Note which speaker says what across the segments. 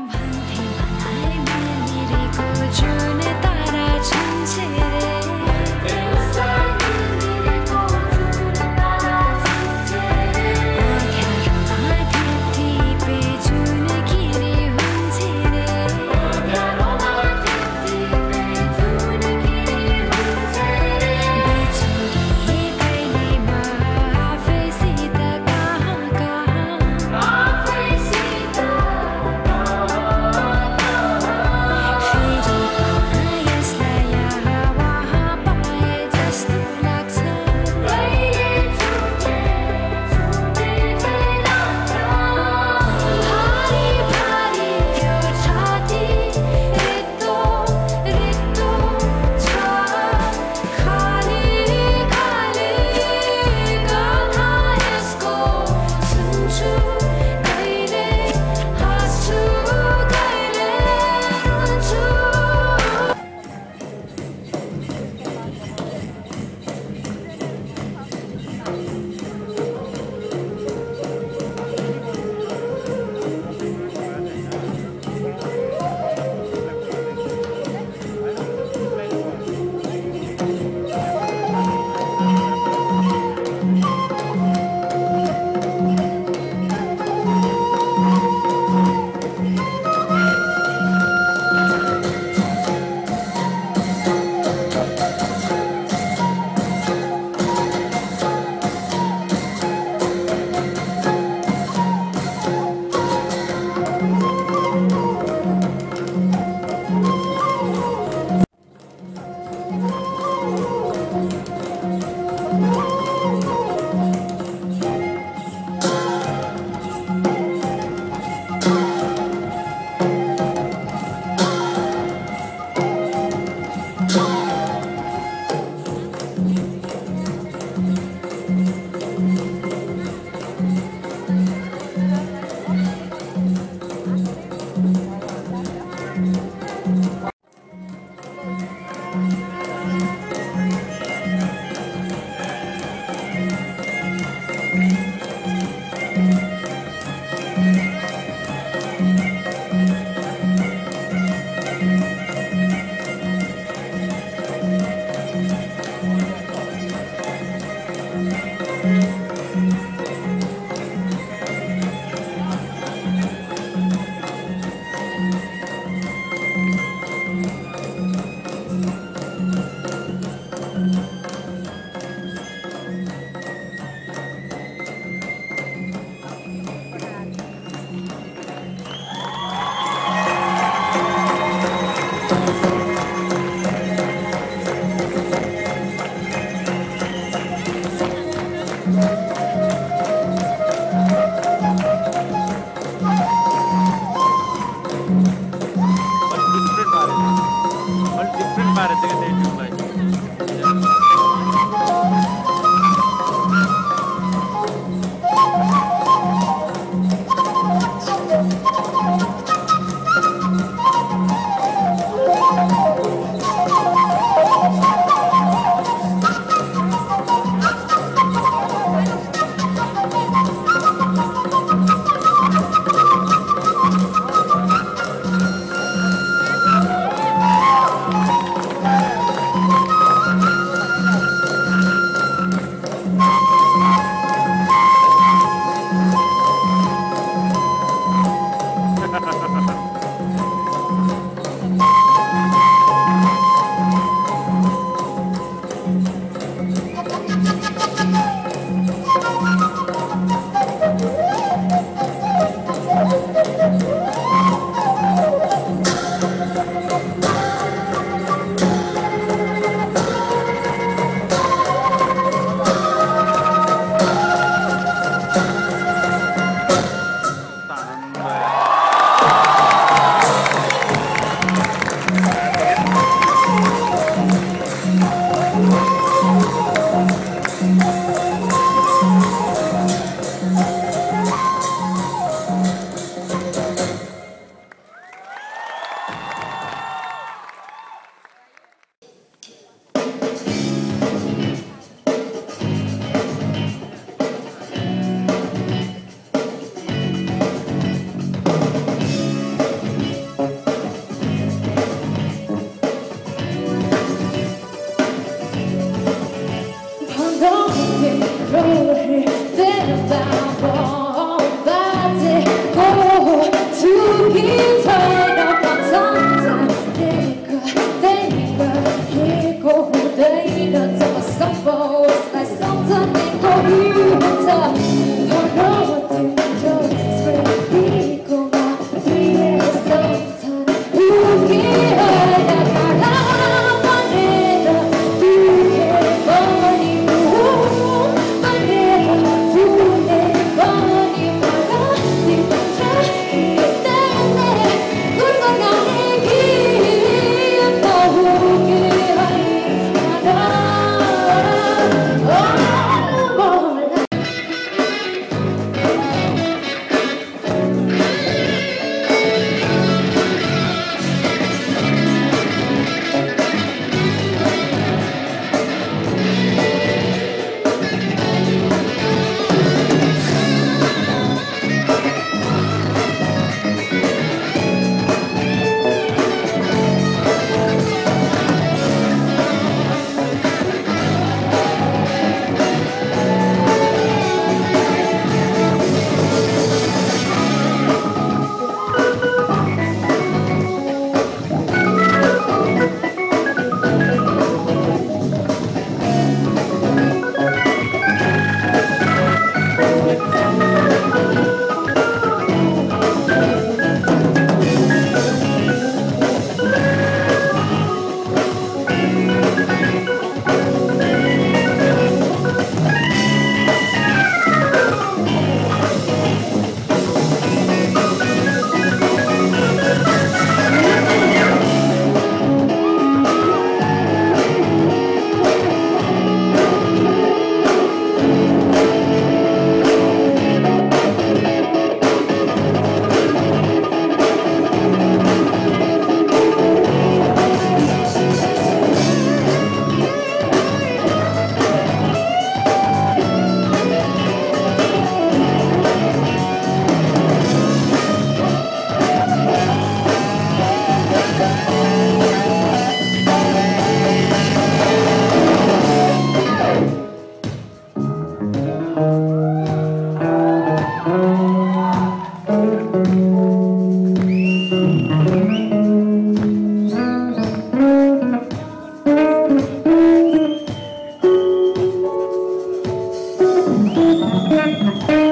Speaker 1: बंधे बनाए मेरे को Mm-hmm.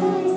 Speaker 1: Lord.